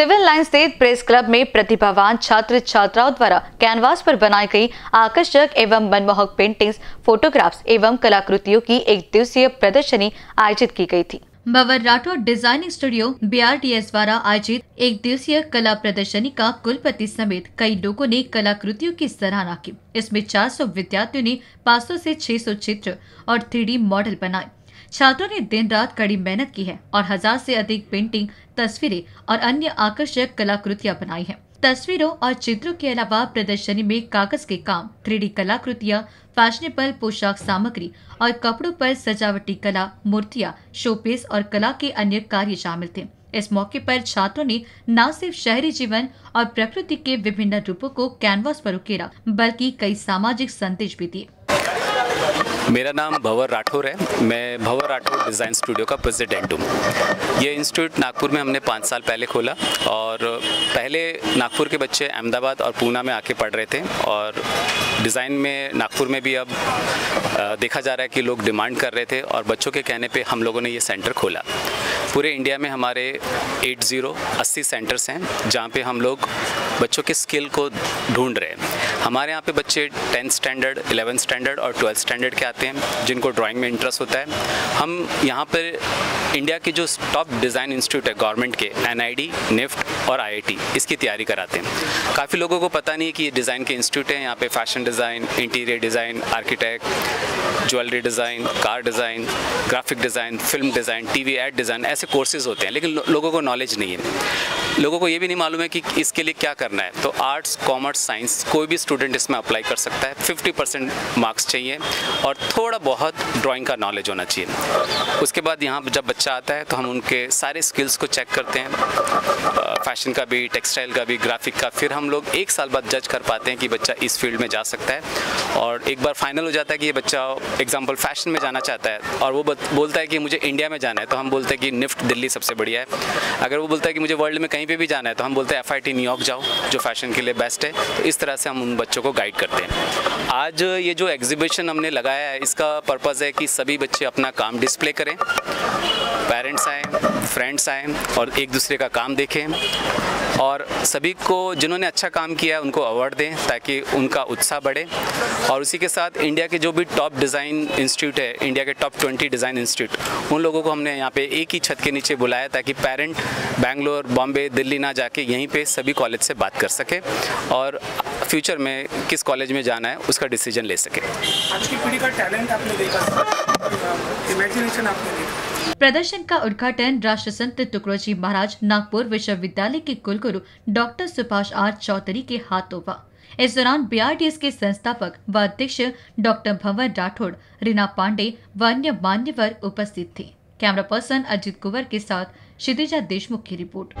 Line स्थित press club में प्रतिभावान छात्र छात्राओं द्वारा कैनवास पर बनाई गई आकर्षक एवं मनमोहक पेंटिंग्स फोटोग्राफ्स एवं कलाकृतियों की एक दिवसीय प्रदर्शनी आयोजित की गई थी। Bhawar Rathore designing studio BRTS द्वारा आयोजित एक दिवसीय कला प्रदर्शनी का कुलपति समेत कई लोगों ने कलाकृतियों की सराहना की। इसमें 400 विद्यार्थियों ने 500 से 600 चित्र और थ्री मॉडल बनाए। छात्रों ने दिन रात कड़ी मेहनत की है और हज़ार से अधिक पेंटिंग, तस्वीरें और अन्य आकर्षक कलाकृतियाँ बनाई हैं। तस्वीरों और चित्रों के अलावा प्रदर्शनी में कागज़ के काम, थ्री कृतियाँ फैशनेबल पोशाक सामग्री और कपड़ों पर सजावटी कला, मूर्तियाँ, शोपीस और कला के अन्य कार्य शामिल थे इस मौके पर छात्रों ने न सिर्फ़ शहरी जीवन और प्रकृति के विभिन्न रूपों को कैनवास पर उकेरा, बल्कि कई सामाजिक संदेश भी दिए मेरा नाम भंवर राठौर है। मैं भंवर राठौर डिज़ाइन स्टूडियो का प्रेसिडेंट हूँ। ये इंस्टीट्यूट नागपुर में हमने पाँच साल पहले खोला और पहले नागपुर के बच्चे अहमदाबाद और पूना में आके पढ़ रहे थे और डिज़ाइन में नागपुर में भी अब देखा जा रहा है कि लोग डिमांड कर रहे थे और बच्चों के कहने पे हम लोगों ने ये सेंटर खोला। पूरे इंडिया में हमारे 80 80 सेंटर्स हैं जहाँ पे हम लोग बच्चों के स्किल को ढूंढ रहे हैं। हमारे यहाँ पे बच्चे टेंथ स्टैंडर्ड इलेवेंथ स्टैंडर्ड और ट्वेल्थ स्टैंडर्ड के आते हैं जिनको ड्राइंग में इंटरेस्ट होता है। हम यहाँ पर इंडिया के जो टॉप डिज़ाइन इंस्टीट्यूट है गवर्नमेंट के एनआईडी निफ्ट और आईआईटी इसकी तैयारी कराते हैं। काफ़ी लोगों को पता नहीं है कि ये डिज़ाइन के इंस्टीट्यूट हैं यहाँ पे fashion design interior design architect jewellery design car design graphic design film design TV ad design ऐसे कोर्सेज होते हैं लेकिन लो, लोगों को नॉलेज नहीं है। लोगों को ये भी नहीं मालूम है कि इसके लिए क्या करना है। तो आर्ट्स, कॉमर्स, साइंस, कोई भी स्टूडेंट इसमें अप्लाई कर सकता है। 50 परसेंट मार्क्स चाहिए और थोड़ा बहुत ड्राइंग का नॉलेज होना चाहिए। उसके बाद यहाँ जब बच्चा आता है तो हम उनके सारे स्किल्स को चेक करते हैं। फ़ैशन का भी, टेक्सटाइल का भी, ग्राफिक का। फिर हम लोग एक साल बाद जज कर पाते हैं कि बच्चा इस फ़ील्ड में जा सकता है और एक बार फाइनल हो जाता है कि ये बच्चा एग्ज़ाम्पल फ़ैशन में जाना चाहता है और वो बोलता है कि मुझे इंडिया में जाना है। तो हम बोलते हैं कि निफ्ट दिल्ली सबसे बढ़िया है। अगर वो बोलता है कि मुझे वर्ल्ड में कहीं पर भी जाना है तो हम बोलते हैं एफआईटी न्यूयॉर्क जाओ, जो फ़ैशन के लिए बेस्ट है। तो इस तरह से हम उन बच्चों को गाइड करते हैं। आज ये जो एग्जीबिशन हमने लगाया है, इसका पर्पज़ है कि सभी बच्चे अपना काम डिस्प्ले करें। पेरेंट्स आए फ्रेंड्स आए और एक दूसरे का काम देखें और सभी को जिन्होंने अच्छा काम किया है, उनको अवार्ड दें ताकि उनका उत्साह बढ़े। और उसी के साथ इंडिया के जो भी टॉप डिज़ाइन इंस्टीट्यूट है इंडिया के टॉप ट्वेंटी डिज़ाइन इंस्टीट्यूट उन लोगों को हमने यहाँ पे एक ही छत के नीचे बुलाया ताकि पेरेंट बैंगलोर बॉम्बे दिल्ली ना जाके यहीं पे सभी कॉलेज से बात कर सके और फ्यूचर में किस कॉलेज में जाना है, उसका डिसीज़न ले सके। आज की पीढ़ी का टैलेंट आपने देखा, इमेजिनेशन आपने देखा। प्रदर्शन का उद्घाटन राष्ट्र संत टुकड़ोजी महाराज नागपुर विश्वविद्यालय के कुलगुरु डॉक्टर सुभाष आर चौधरी के हाथों हुआ इस दौरान बी के संस्थापक व अध्यक्ष डॉक्टर भवन राठौड़, रीना पांडे व अन्य मान्यवर उपस्थित थे। कैमरा पर्सन अजित कुंवर के साथ क्षितिजा देशमुख की रिपोर्ट।